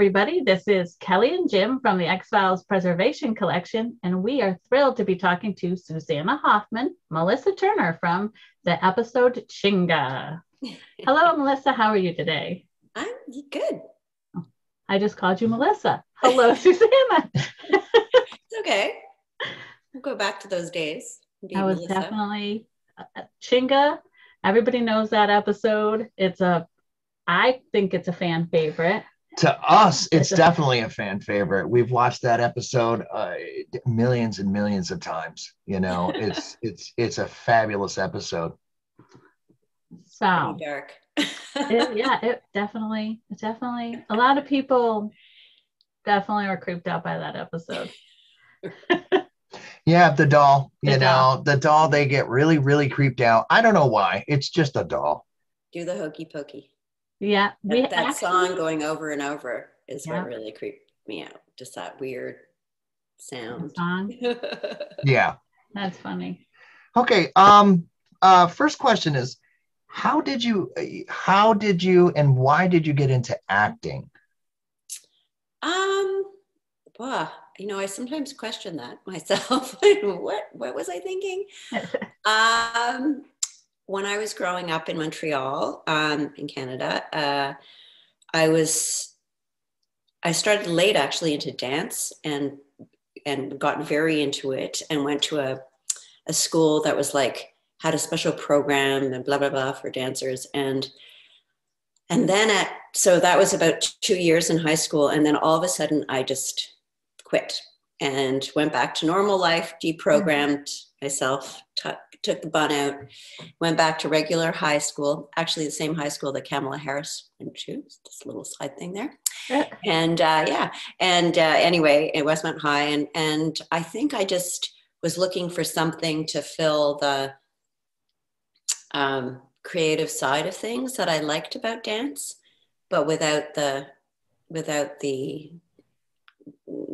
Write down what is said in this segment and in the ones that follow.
Everybody. This is Kelly and Jim from the X Files Preservation Collection, and we are thrilled to be talking to Susannah Hoffman, Melissa Turner from the episode Chinga. Hello, Melissa. How are you today? I'm good. I just called you Melissa. Hello, Susannah. it's okay. We'll go back to those days. That was Melissa. definitely uh, Chinga. Everybody knows that episode. It's a, I think it's a fan favorite to us, it's definitely a fan favorite. We've watched that episode uh, millions and millions of times. You know, it's it's it's a fabulous episode. So dark. it, yeah, it definitely, definitely. A lot of people definitely were creeped out by that episode. yeah, the doll. The you doll. know, the doll. They get really, really creeped out. I don't know why. It's just a doll. Do the hokey pokey. Yeah, that, that actually, song going over and over is yeah. what really creeped me out. Just that weird sound. Song. yeah, that's funny. Okay. Um. Uh. First question is, how did you? How did you? And why did you get into acting? Um. Well, you know, I sometimes question that myself. what What was I thinking? um when I was growing up in Montreal, um, in Canada, uh, I was I started late actually into dance and and got very into it and went to a a school that was like had a special program and blah blah blah for dancers. And and then at so that was about two years in high school and then all of a sudden I just quit and went back to normal life deprogrammed myself t- took the bun out, went back to regular high school, actually the same high school that Kamala Harris went to. Just a little side thing there. and uh, yeah, and uh, anyway, at Westmount High, and and I think I just was looking for something to fill the um, creative side of things that I liked about dance, but without the without the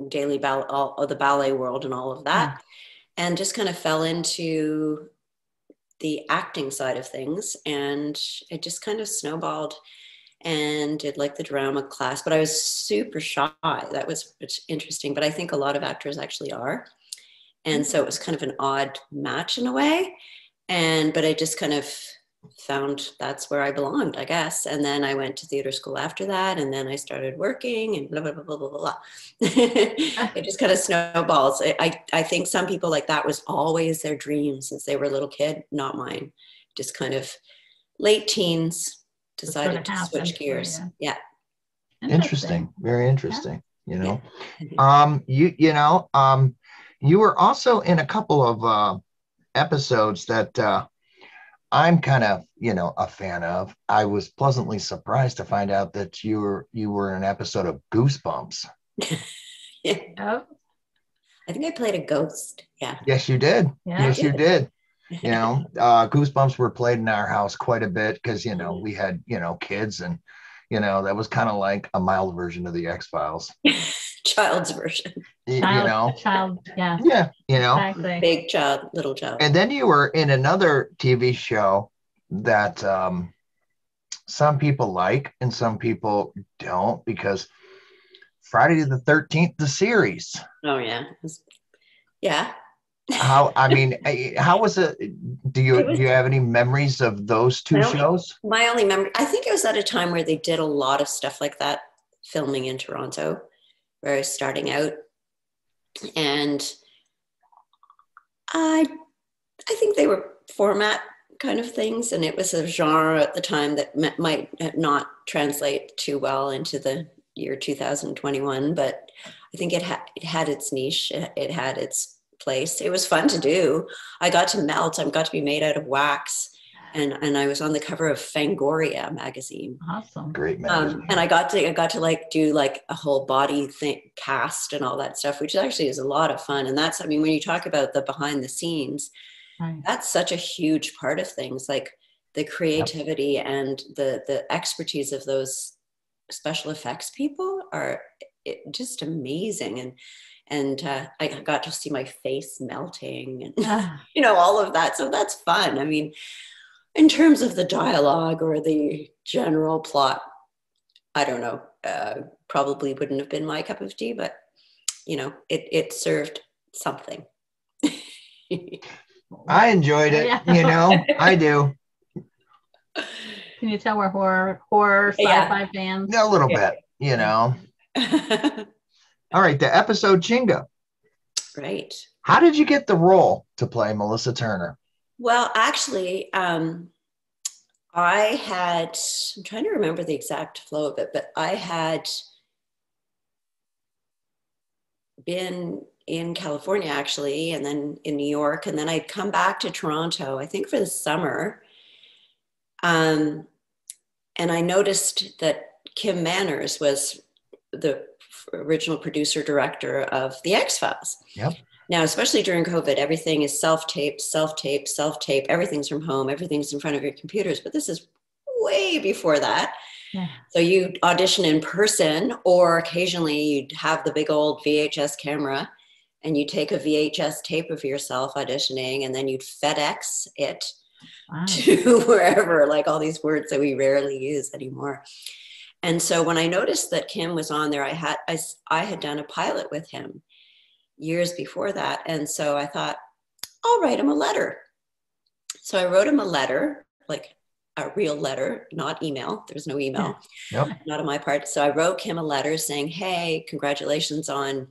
daily ballet, all the ballet world and all of that. Mm. And just kind of fell into the acting side of things and it just kind of snowballed and did like the drama class but i was super shy. That was interesting but i think a lot of actors actually are. And so mm-hmm. it was kind of an odd match in a way and but i just kind of found that's where I belonged, I guess. And then I went to theater school after that, and then I started working and blah blah blah blah blah blah. it just kind of snowballs. I I think some people like that was always their dream since they were a little kid, not mine. Just kind of late teens decided to switch gears. Yeah. Interesting. Very interesting. Yeah. You know, um, you you know, um, you were also in a couple of uh, episodes that. Uh, I'm kind of, you know, a fan of. I was pleasantly surprised to find out that you were you were in an episode of Goosebumps. yeah. Oh. I think I played a ghost. Yeah. Yes, you did. Yeah, yes, you did. You know, uh, Goosebumps were played in our house quite a bit because you know we had you know kids and you know that was kind of like a mild version of the X Files. child's version. You, child, you know, child, yeah, yeah, you know, exactly. big child, little child. And then you were in another TV show that um, some people like and some people don't because Friday the Thirteenth, the series. Oh yeah, yeah. how I mean, eh, how was it? Do you it was, do you have any memories of those two my shows? Only, my only memory, I think it was at a time where they did a lot of stuff like that filming in Toronto where I was starting out. And I, I think they were format kind of things, and it was a genre at the time that might not translate too well into the year 2021. But I think it had it had its niche, it had its place. It was fun to do. I got to melt. I got to be made out of wax and and I was on the cover of Fangoria magazine. Awesome, great um, magazine. Um, and I got to I got to like do like a whole body thing cast and all that stuff, which actually is a lot of fun. And that's I mean, when you talk about the behind the scenes, right. that's such a huge part of things, like the creativity yep. and the the expertise of those special effects people are just amazing and and uh, I got to see my face melting and ah. you know all of that. So that's fun. I mean, in terms of the dialogue or the general plot, I don't know. uh, probably wouldn't have been my cup of tea, but you know, it it served something. I enjoyed it. Yeah. You know, I do. Can you tell we're horror horror sci-fi yeah. fans? A little yeah. bit, you know. All right, the episode Chinga. Right. How did you get the role to play Melissa Turner? Well, actually, um, I had, I'm trying to remember the exact flow of it, but I had been in California actually, and then in New York, and then I'd come back to Toronto, I think for the summer. Um, and I noticed that Kim Manners was the original producer director of The X Files. Yep. Now, especially during COVID, everything is self tape, self tape, self tape. Everything's from home, everything's in front of your computers. But this is way before that. Yeah. So you audition in person, or occasionally you'd have the big old VHS camera and you take a VHS tape of yourself auditioning and then you'd FedEx it wow. to wherever, like all these words that we rarely use anymore. And so when I noticed that Kim was on there, I had I, I had done a pilot with him years before that. And so I thought, I'll write him a letter. So I wrote him a letter, like a real letter, not email. There's no email, yep. not on my part. So I wrote him a letter saying, Hey, congratulations on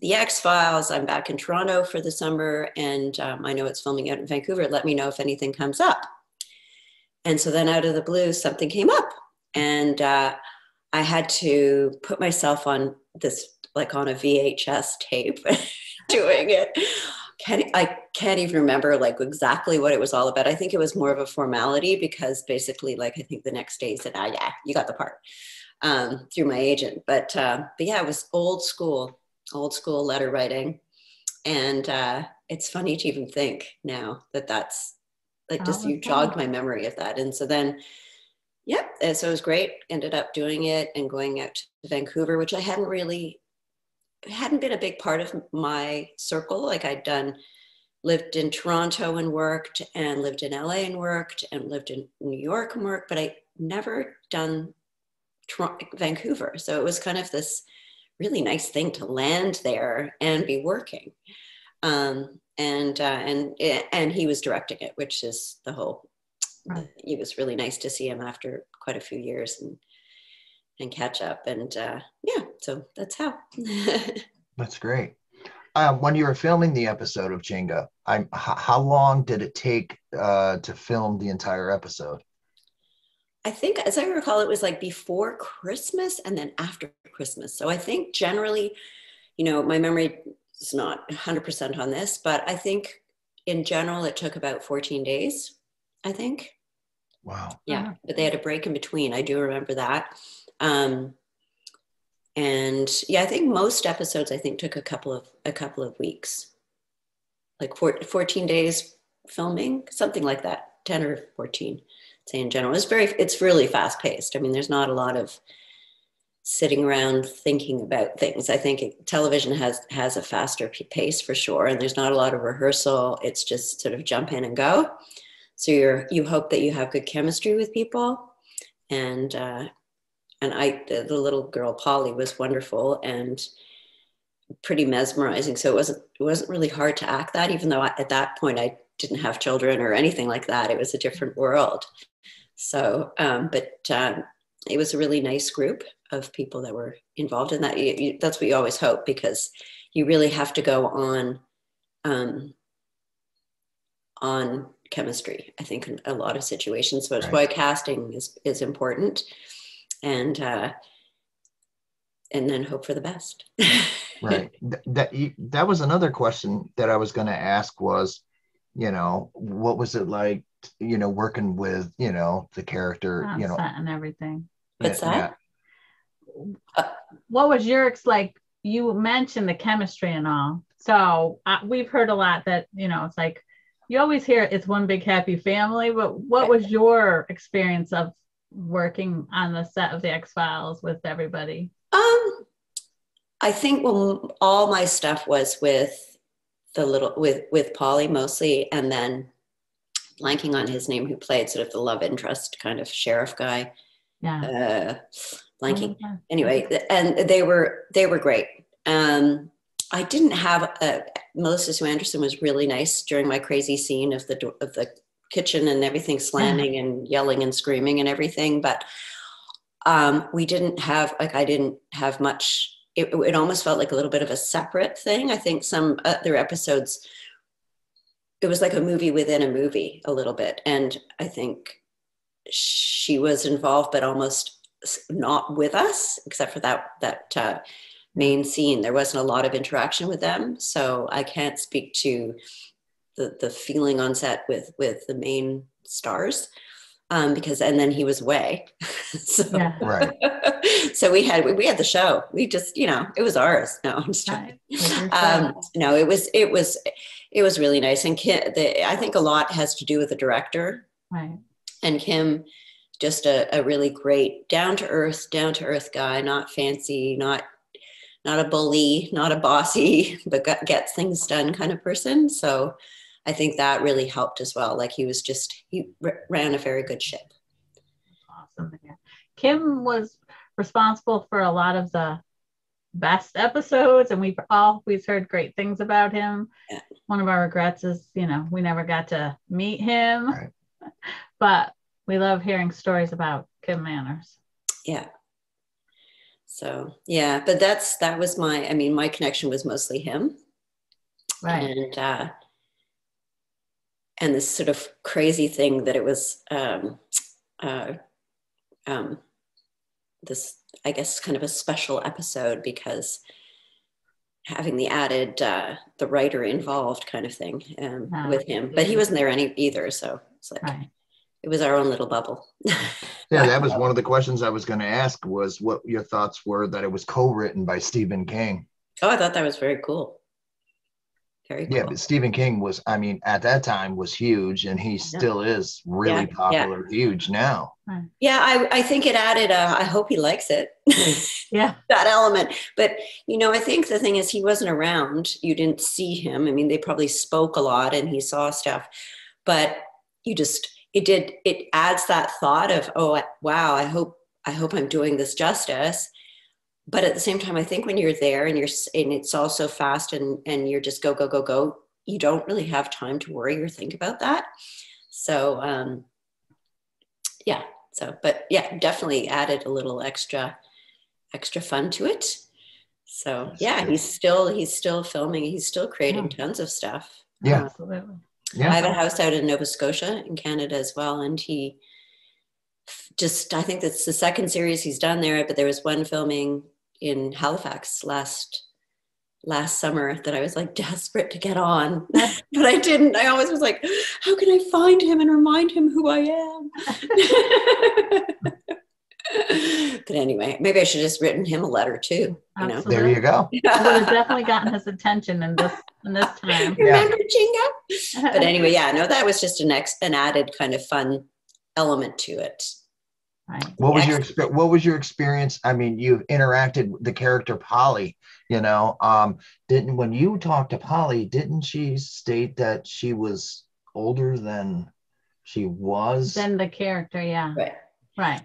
the X Files. I'm back in Toronto for the summer and um, I know it's filming out in Vancouver. Let me know if anything comes up. And so then out of the blue, something came up. And uh, I had to put myself on this like on a VHS tape doing it. Can't, I can't even remember like exactly what it was all about. I think it was more of a formality because basically, like I think the next day said, "Ah, yeah, you got the part," um, through my agent. But uh, but yeah, it was old school, old school letter writing, and uh, it's funny to even think now that that's like just oh, you jogged my memory of that. And so then Yep. So it was great. Ended up doing it and going out to Vancouver, which I hadn't really hadn't been a big part of my circle. Like I'd done, lived in Toronto and worked, and lived in LA and worked, and lived in New York and worked, but I never done Toronto, Vancouver. So it was kind of this really nice thing to land there and be working. Um, and uh, and and he was directing it, which is the whole. Right. It was really nice to see him after quite a few years and and catch up. And uh, yeah, so that's how. that's great. Um, when you were filming the episode of Chinga, I, h- how long did it take uh, to film the entire episode? I think, as I recall, it was like before Christmas and then after Christmas. So I think generally, you know, my memory is not 100% on this, but I think in general, it took about 14 days, I think. Wow. Yeah. But they had a break in between. I do remember that. Um, and yeah, I think most episodes I think took a couple of a couple of weeks, like four, 14 days filming, something like that, 10 or 14, say in general. It's very, it's really fast paced. I mean, there's not a lot of sitting around thinking about things. I think television has has a faster pace for sure, and there's not a lot of rehearsal. It's just sort of jump in and go. So you're you hope that you have good chemistry with people, and uh, and I, the, the little girl Polly was wonderful and pretty mesmerizing. So it wasn't, it wasn't really hard to act that, even though I, at that point I didn't have children or anything like that. It was a different world. So, um, but um, it was a really nice group of people that were involved in that. You, you, that's what you always hope because you really have to go on um, on chemistry. I think in a lot of situations, so that's right. why casting is is important and uh, and then hope for the best. right. That you, that was another question that I was going to ask was, you know, what was it like, you know, working with, you know, the character, you know, and everything. What's that? Yeah. what was your like? You mentioned the chemistry and all. So uh, we've heard a lot that you know it's like you always hear it's one big happy family. But what was your experience of working on the set of the X Files with everybody? Um, I think well, all my stuff was with the little with with Polly mostly, and then blanking on his name, who played sort of the love interest kind of sheriff guy. Yeah. Uh, blanking. Oh, anyway, and they were they were great. Um, I didn't have a, Melissa Sue Anderson was really nice during my crazy scene of the of the kitchen and everything slamming yeah. and yelling and screaming and everything, but um, we didn't have like I didn't have much. It, it almost felt like a little bit of a separate thing. I think some other episodes, it was like a movie within a movie a little bit, and I think she was involved, but almost not with us, except for that that uh, main scene. There wasn't a lot of interaction with them, so I can't speak to the the feeling on set with with the main stars um, because and then he was away. so, yeah. right. so we had we had the show. We just you know it was ours. No, I'm just Um, no, it was it was it was really nice. And Kim, the, I think a lot has to do with the director. Right. And Kim, just a, a really great down to earth, down to earth guy. Not fancy, not not a bully, not a bossy, but gets things done kind of person. So I think that really helped as well. Like he was just, he ran a very good ship. Awesome. Kim was responsible for a lot of the best episodes and we've always heard great things about him. Yeah. One of our regrets is, you know, we never got to meet him, right. but we love hearing stories about Kim Manners. Yeah. So yeah, but that's that was my I mean my connection was mostly him. Right. And uh and this sort of crazy thing that it was um uh um this I guess kind of a special episode because having the added uh the writer involved kind of thing um with him. But he wasn't there any either, so it's like right it was our own little bubble. yeah, that was one of the questions I was going to ask was what your thoughts were that it was co-written by Stephen King. Oh, I thought that was very cool. Very cool. Yeah, but Stephen King was, I mean, at that time was huge and he still yeah. is really yeah, popular, yeah. huge now. Hmm. Yeah, I, I think it added, a, I hope he likes it. yeah. that element. But, you know, I think the thing is he wasn't around. You didn't see him. I mean, they probably spoke a lot and he saw stuff, but you just, it did it adds that thought of oh wow i hope i hope i'm doing this justice but at the same time i think when you're there and you're and it's all so fast and and you're just go go go go you don't really have time to worry or think about that so um yeah so but yeah definitely added a little extra extra fun to it so yeah he's still he's still filming he's still creating yeah. tons of stuff yeah absolutely yeah. I have a house out in Nova Scotia in Canada as well. And he just, I think that's the second series he's done there, but there was one filming in Halifax last last summer that I was like desperate to get on, but I didn't. I always was like, how can I find him and remind him who I am? but anyway, maybe I should have just written him a letter too. You know? There you go. I would have definitely gotten his attention in this in this time. Remember Chinga? But anyway, yeah, no, that was just an ex an added kind of fun element to it. Right. What was your what was your experience? I mean, you've interacted with the character Polly. You know, um, didn't when you talked to Polly, didn't she state that she was older than she was? Than the character, yeah. Right. Right.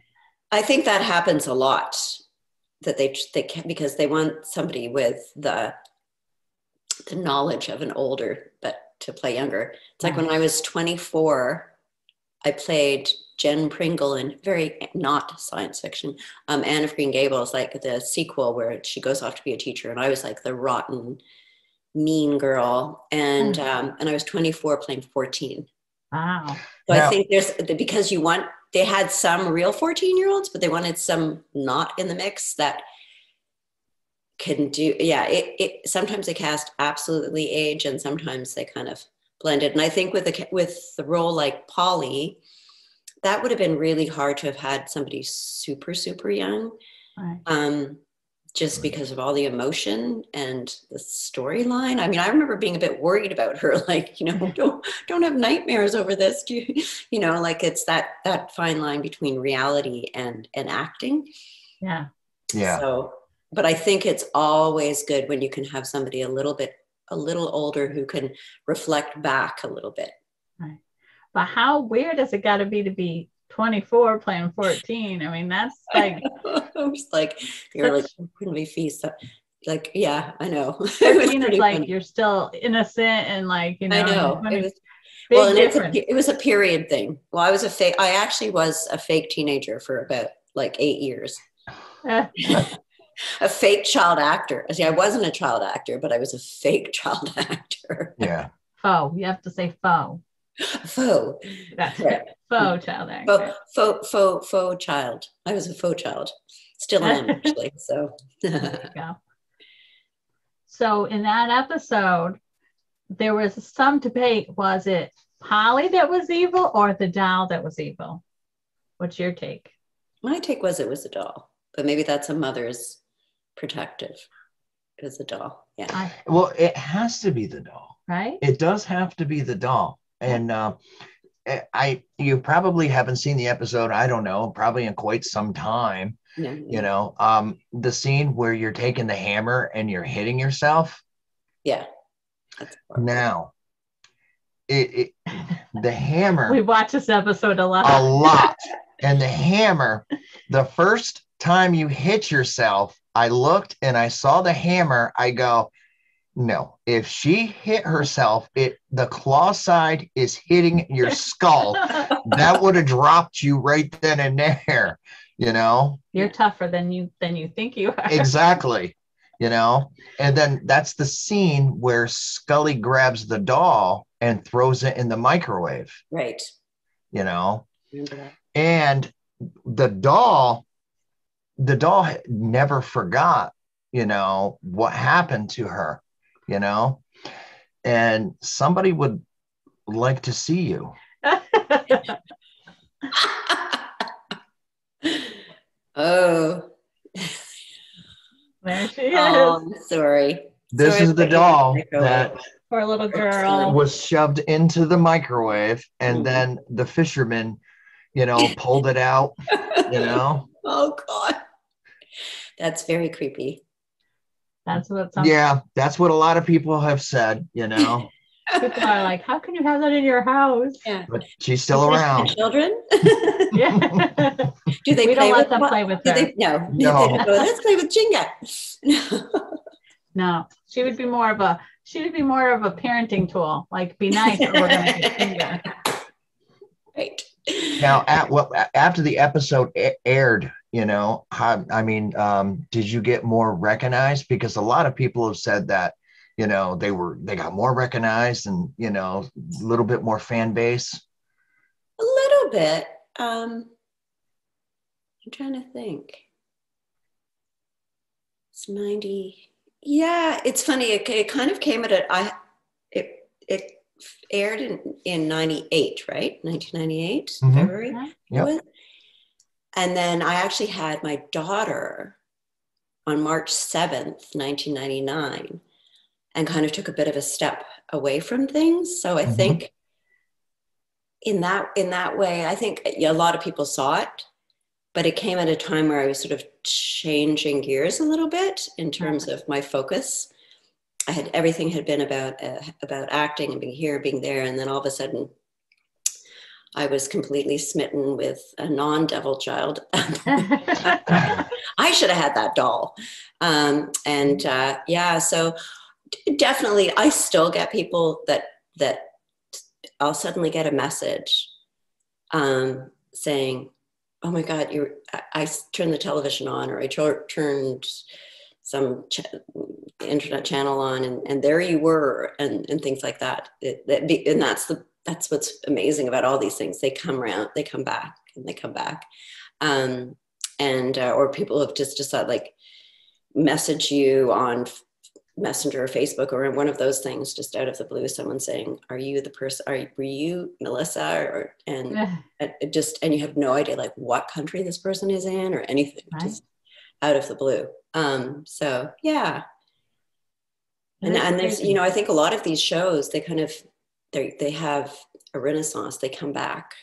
I think that happens a lot that they they can because they want somebody with the the knowledge of an older but to play younger. It's like when I was 24, I played Jen Pringle in very not science fiction, um, Anne of Green Gables, like the sequel where she goes off to be a teacher, and I was like the rotten, mean girl, and mm. um, and I was 24 playing 14. Wow. So I think there's because you want they had some real 14 year olds, but they wanted some not in the mix that can do, yeah, it, it sometimes they cast absolutely age and sometimes they kind of blended. And I think with the, with the role like Polly, that would have been really hard to have had somebody super, super young. Right. Um, just because of all the emotion and the storyline. I mean, I remember being a bit worried about her, like, you know, don't don't have nightmares over this. Do you, you know, like it's that that fine line between reality and and acting. Yeah. Yeah. So, but I think it's always good when you can have somebody a little bit a little older who can reflect back a little bit. Right. But how weird has it got to be to be 24 playing 14. I mean, that's like. I was like, you're like, couldn't be feast. Like, yeah, I know. 14 is like, funny. you're still innocent and like, you know. I know. It was, well, and it's a, it was a period thing. Well, I was a fake, I actually was a fake teenager for about like eight years. A fake child actor. See, I wasn't a child actor, but I was a fake child actor. Yeah. Faux. You have to say faux. Faux. That's right. Faux child actor. Faux, faux, faux, faux child. I was a faux child. Still am, actually. So. there you go. So in that episode, there was some debate. Was it Polly that was evil or the doll that was evil? What's your take? My take was it was a doll, but maybe that's a mother's protective. It was a doll. Yeah. Well, it has to be the doll. Right. It does have to be the doll. And uh, I, you probably haven't seen the episode. I don't know, probably in quite some time. Yeah, You know, um, the scene where you're taking the hammer and you're hitting yourself. Yeah. now, it, it the hammer. we watch this episode a lot. A lot. and the hammer, the first time you hit yourself, I looked and I saw the hammer. I go, no, if she hit herself, it the claw side is hitting your skull. that would have dropped you right then and there, you know. You're tougher than you than you think you are. exactly. You know, and then that's the scene where Scully grabs the doll and throws it in the microwave. Right. You know, and the doll the doll never forgot, you know, what happened to her, you know, and somebody would like to see you. oh. There she is. Oh, sorry. This sorry is the doll that poor little girl was shoved into the microwave, and mm-hmm. then the fisherman, you know, pulled it out. You know. Oh God. That's very creepy. That's what Yeah, that's what a lot of people have said, you know. people are like, how can you have that in your house? Yeah. But she's still around. Children? yeah. Do they we play don't with let them play with her. They, no. no. They go, Let's play with Chinga. no. She would be more of a she would be more of a parenting tool. Like be nice or we're gonna get Chinga. Right. Now at well after the episode aired, you know how, i mean um, did you get more recognized? Because a lot of people have said that you know they were they got more recognized and you know a little bit more fan base. A little bit. Um i'm trying to think. It's 90 yeah it's funny it, it kind of came at a i it it aired in in 98 right? 1998 mm-hmm. february? Yep. And then I actually had my daughter on March 7th, 1999, and kind of took a bit of a step away from things. So I mm-hmm. think in that in that way, I think a lot of people saw it, but it came at a time where I was sort of changing gears a little bit in terms of my focus. I had everything had been about uh, about acting and being here, being there, and then all of a sudden I was completely smitten with a non devil child. I should have had that doll. Um, and uh, yeah, so definitely, I still get people that that I'll suddenly get a message um, saying, "Oh my God, you!" I, I turned the television on, or I turned some ch- internet channel on, and, and there you were, and, and things like that. It, that be, and that's the that's what's amazing about all these things. They come around, they come back, and they come back. Um, and uh, or people have just decided like message you on messenger or facebook or one of those things just out of the blue someone saying are you the person are were you melissa or and yeah. just and you have no idea like what country this person is in or anything right. just out of the blue um so yeah and, and there's you know i think a lot of these shows they kind of they they have a renaissance. They come back,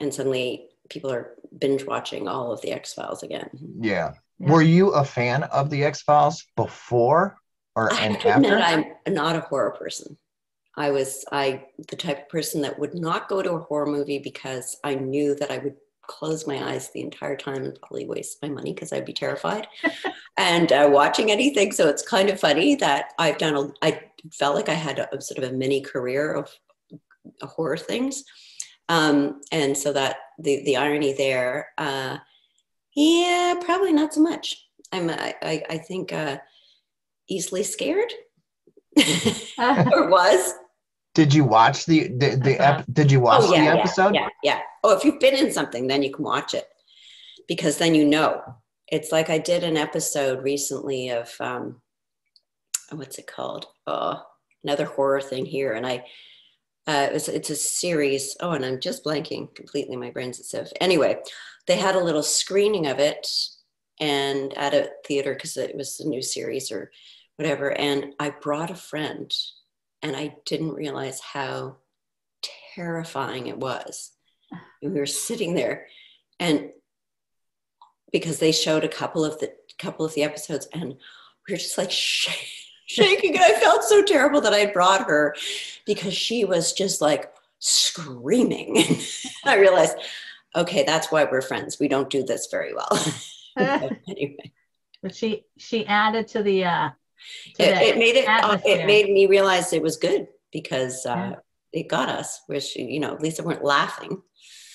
and suddenly people are binge watching all of the X Files again. Yeah. yeah. Were you a fan of the X Files before or I and after? I'm not a horror person. I was I the type of person that would not go to a horror movie because I knew that I would close my eyes the entire time and probably waste my money because I'd be terrified and uh, watching anything. So it's kind of funny that I've done a, I felt like I had a, a sort of a mini career of horror things. Um, and so that the, the irony there, uh, yeah, probably not so much. I'm, I, I, I think, uh, easily scared or was. Did you watch the the, the ep- did you watch oh, yeah, the episode? Yeah, yeah, yeah. Oh, if you've been in something, then you can watch it because then you know. It's like I did an episode recently of um, what's it called? Oh, another horror thing here, and I. Uh, it was, it's a series. Oh, and I'm just blanking completely. My brain's sieve. Anyway, they had a little screening of it, and at a theater because it was a new series or whatever. And I brought a friend, and I didn't realize how terrifying it was. And we were sitting there, and because they showed a couple of the couple of the episodes, and we were just like shaking shaking. And I felt so terrible that I brought her because she was just like screaming. I realized, okay, that's why we're friends. We don't do this very well. anyway. But she she added to the uh to it, it, made it uh, it made me realize it was good because uh yeah. it got us where she, you know, at least they weren't laughing.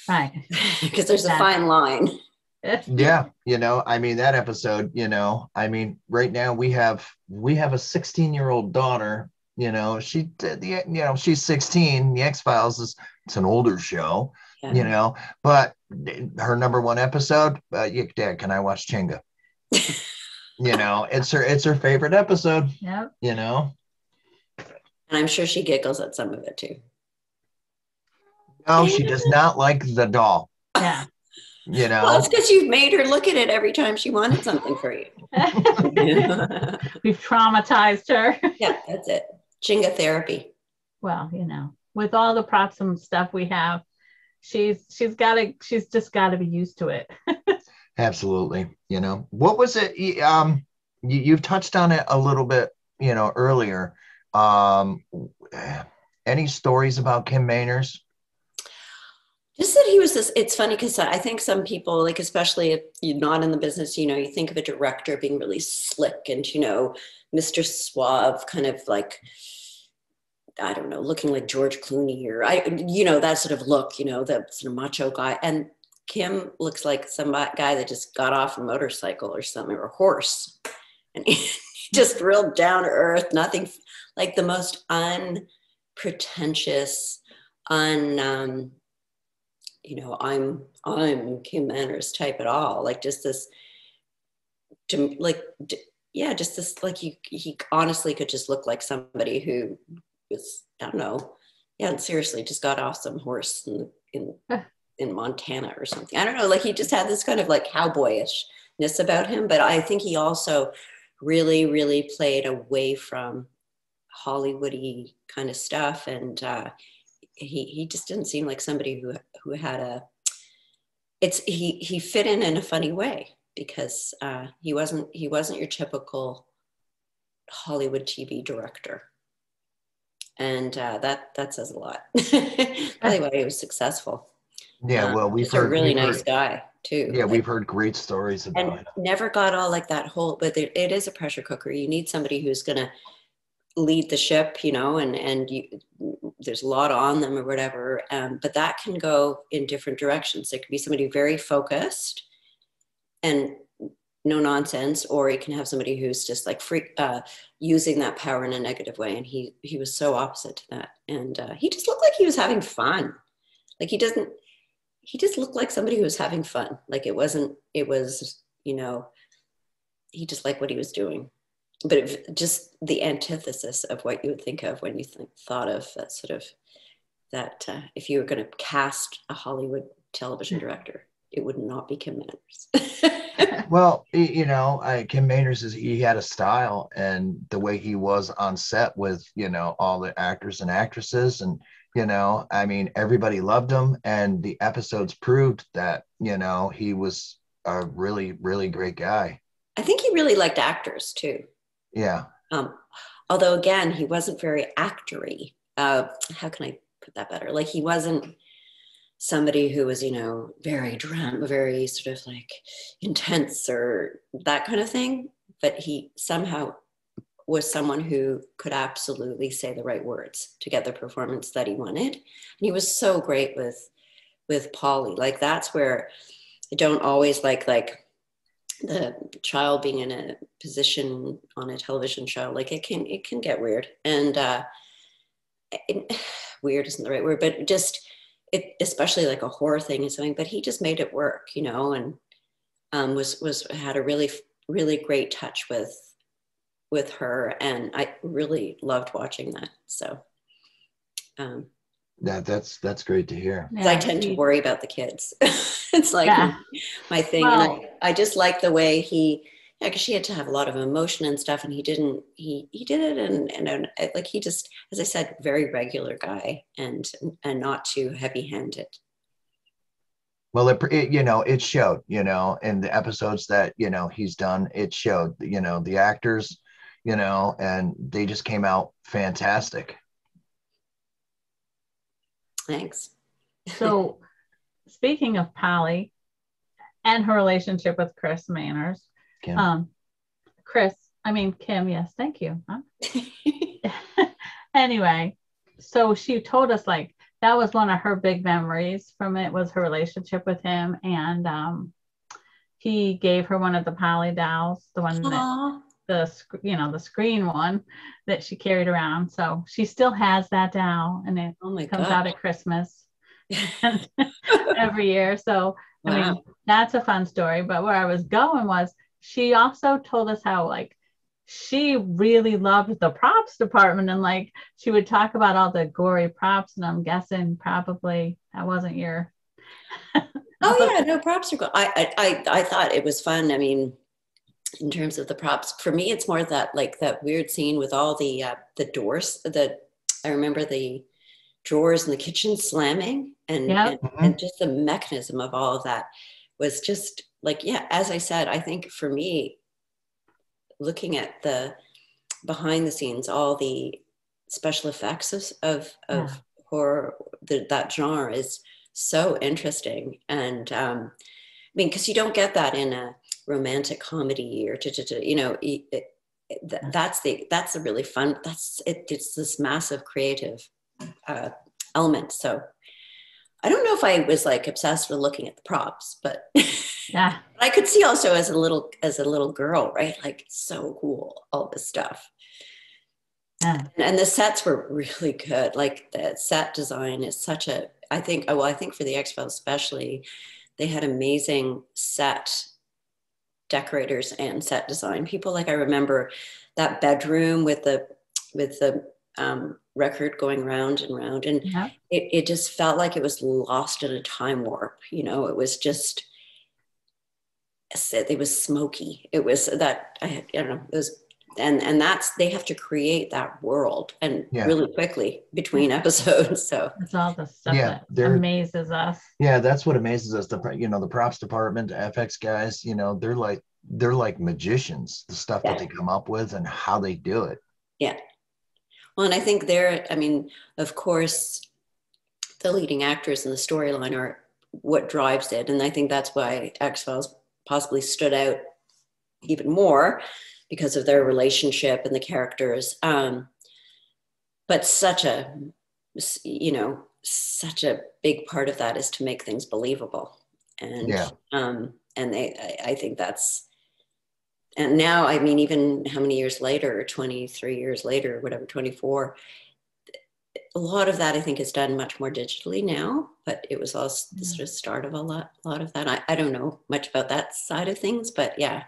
Right. because there's a fine line yeah you know i mean that episode you know i mean right now we have we have a 16 year old daughter you know she did the you know she's 16 the x-files is it's an older show yeah. you know but her number one episode uh, dad can i watch chinga you know it's her it's her favorite episode yeah you know? And i'm sure she giggles at some of it too. No she does not like the doll. Yeah you know well it's because you've made her look at it every time she wanted something for you. We've traumatized her. Yeah that's it. Chinga therapy. Well you know with all the props and stuff we have she's she's got to she's just got to be used to it. Absolutely you know? What was it um you, you've touched on it a little bit you know earlier. Um any stories about kim manners just that he was this it's funny because i think some people like especially if you're not in the business you know you think of a director being really slick and you know mr suave kind of like i don't know looking like george clooney or i you know that sort of look you know that sort of macho guy. And kim looks like some guy that just got off a motorcycle or something or a horse. And just real down to earth nothing like the most unpretentious un um, you know, I'm I'm Kim Manners type at all. Like just this, like yeah, just this like he he honestly could just look like somebody who was I don't know, yeah, seriously, just got off some horse in in in Montana or something. I don't know, like he just had this kind of like cowboyishness about him, but I think he also really really played away from Hollywoody kind of stuff and. uh he he just didn't seem like somebody who who had a it's he he fit in in a funny way because uh, he wasn't he wasn't your typical Hollywood TV director, and uh, that that says a lot. Probably why he was successful. Yeah, um, well, we've heard a really nice heard, guy too. Yeah, like, we've heard great stories about and it. Never got all like that whole, but it is a pressure cooker. You need somebody who's going to lead the ship, you know, and and you, there's a lot on them or whatever. Um, but that can go in different directions. It could be somebody very focused and no nonsense, or you can have somebody who's just like free, uh, using that power in a negative way. And he he was so opposite to that, and uh, he just looked like he was having fun. Like he doesn't. He just looked like somebody who was having fun. Like it wasn't. It was you know. He just liked what he was doing but it, just the antithesis of what you would think of when you think, thought of that sort of that uh, if you were going to cast a Hollywood television director, it would not be Kim Manners. well, you know, I, Kim Manners is he had a style, and the way he was on set with you know all the actors and actresses, and you know, I mean, everybody loved him, and the episodes proved that you know he was a really really great guy. I think he really liked actors too. Yeah. Um, although again, he wasn't very actory. uh, how can I put that better? Like he wasn't somebody who was, you know, very drama, very sort of like intense or that kind of thing. But he somehow was someone who could absolutely say the right words to get the performance that he wanted. And he was so great with with Polly. Like that's where I don't always like like the child being in a position on a television show. Like it can it can get weird. And uh it, weird isn't the right word, but just it especially like a horror thing and something, but he just made it work, you know, and um was was had a really really great touch with with her and i really loved watching that so um yeah that's that's great to hear yeah, i tend to worry about the kids it's like yeah. my thing well, and I, I just like the way he yeah because she had to have a lot of emotion and stuff and he didn't he he did it and and, and uh, like he just as i said very regular guy and and not too heavy handed well it, it, you know it showed you know in the episodes that you know he's done it showed you know the actors you know, and they just came out fantastic. Thanks. so, speaking of Polly and her relationship with Chris Manners, Kim. um, Chris, I mean Kim, yes, thank you. Huh? anyway, so she told us like that was one of her big memories from it was her relationship with him, and um, he gave her one of the Polly dolls, the one Aww. that the you know the screen one that she carried around. So she still has that doll, and it oh comes out at Christmas every year. So wow. I mean that's a fun story. But where I was going was she also told us how like she really loved the props department and like she would talk about all the gory props and i'm guessing probably that wasn't your oh yeah no props are good I, I i thought it was fun i mean in terms of the props. For me, it's more that like that weird scene with all the uh, the doors. The I remember the drawers in the kitchen slamming, and and, mm-hmm. and just the mechanism of all of that was just like yeah. As I said, I think for me, looking at the behind the scenes, all the special effects of of, of yeah. horror, the, that genre is so interesting and. um I mean, because you don't get that in a romantic comedy or you know it, it, that's the that's a really fun that's it, it's this massive creative uh, element. So i don't know if i was like obsessed with looking at the props but yeah. I could see also as a little as a little girl right? Like so cool all this stuff. Yeah. and the sets were really good. Like the set design is such a i think well i think for the x-files especially they had amazing set decorators and set design people. Like I remember that bedroom with the with the um, record going round and round, and yeah. it, it just felt like it was lost in a time warp. You know, it was just it was smoky. It was that I, I don't know. It was and and that's they have to create that world and yeah. really quickly between episodes so. It's all the stuff yeah, that amazes us. Yeah that's what amazes us the you know the props department fx guys you know they're like they're like magicians the stuff yeah. that they come up with and how they do it. Yeah. Well and i think they're i mean of course the leading actors in the storyline are what drives it and i think that's why x files possibly stood out even more because of their relationship and the characters. Um, but such a, you know, such a big part of that is to make things believable. And, yeah. um, and they, I, I think that's, and now, I mean, even how many years later, 23 years later, whatever, 24, a lot of that I think is done much more digitally now, but it was also the mm. sort of start of a lot, a lot of that. I, I don't know much about that side of things, but yeah,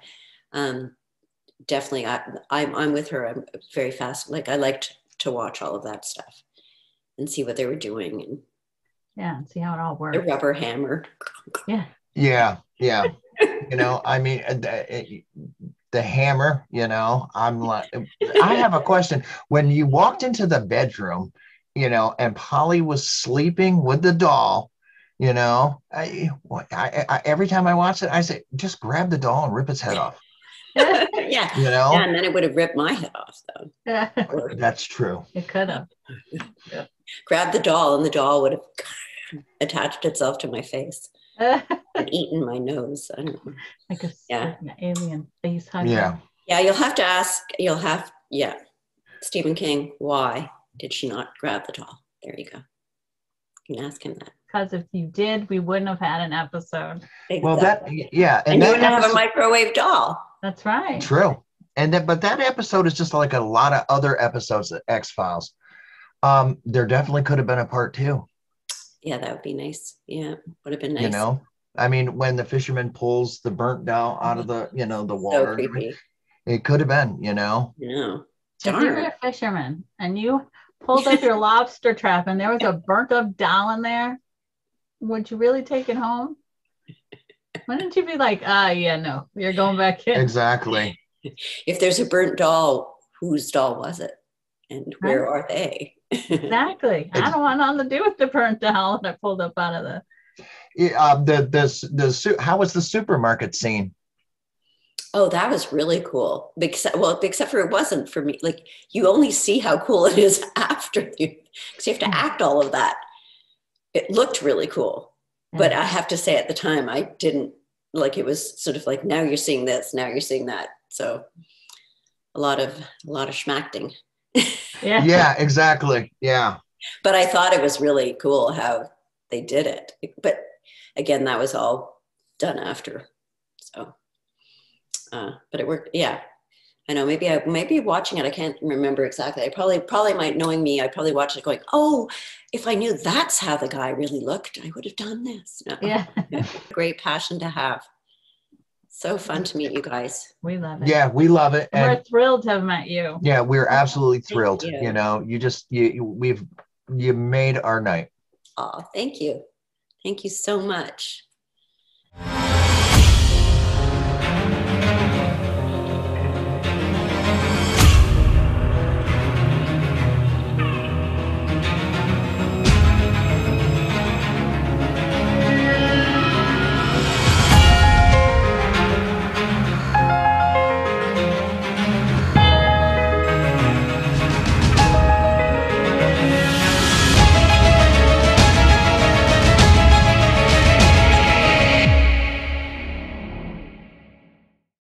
um, definitely I, I'm, I'm with her. I'm very fast. Like I liked to watch all of that stuff and see what they were doing and yeah, see how it all works. The rubber hammer. Yeah. Yeah. Yeah. you know, I mean, the, the hammer, you know, I'm like, I have a question. When you walked into the bedroom, you know, and Polly was sleeping with the doll, you know, I, I, I every time I watch it, I say, just grab the doll and rip its head off yeah. You know, Yeah, and then it would have ripped my head off though. That's true. it could have. grabbed the doll and the doll would have attached itself to my face and eaten my nose. I don't know. like a Yeah. an alien face hugger. Yeah. Yeah, you'll have to ask, you'll have, yeah. Stephen King, why did she not grab the doll? There you go. You can ask him that. Because if you did, we wouldn't have had an episode. Well, that yeah, and and you that wouldn't have a microwave doll. That's right. True. And then, but that episode is just like a lot of other episodes of X Files. Um, there definitely could have been a part two. Yeah, that would be nice. Yeah, would have been nice. You know, I mean, when the fisherman pulls the burnt doll out of the, you know, the so water, creepy. it could have been. You know, Yeah. know. If you were a fisherman and you pulled up your lobster trap and there was a burnt up doll in there, would you really take it home? Wouldn't you be like, ah, yeah, no, you're going back in? exactly. If there's a burnt doll, whose doll was it? And where are they? Exactly. I don't want nothing to do with the burnt doll that I pulled up out of the. Yeah, uh, the the the su- how was the supermarket scene? Oh, that was really cool. Except, well, except for it wasn't for me. Like you only see how cool it is after you, because you have to act all of that. It looked really cool, but I have to say, at the time, I didn't like. It was sort of like now you're seeing this, now you're seeing that. So a lot of a lot of schmacting. yeah. Yeah, exactly. Yeah, But I thought it was really cool how they did it. But again, that was all done after. So, uh, but it worked. Yeah, I know. Maybe I maybe watching it, I can't remember exactly. I probably probably might knowing me, I probably watched it going, oh, if I knew that's how the guy really looked, I would have done this. No. Yeah. Great passion to have. So fun to meet you guys. We love it. yeah, we love it, We're thrilled to have met you. yeah, we're absolutely thrilled. you. You know, you just you you- we've you made our night. Oh, thank you. Thank you so much.